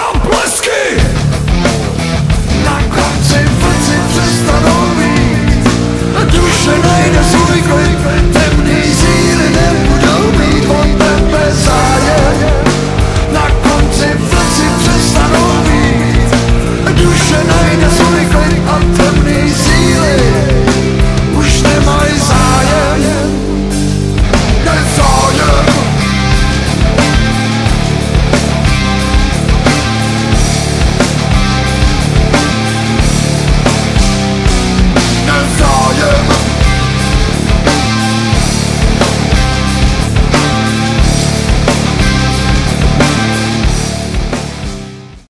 Damn!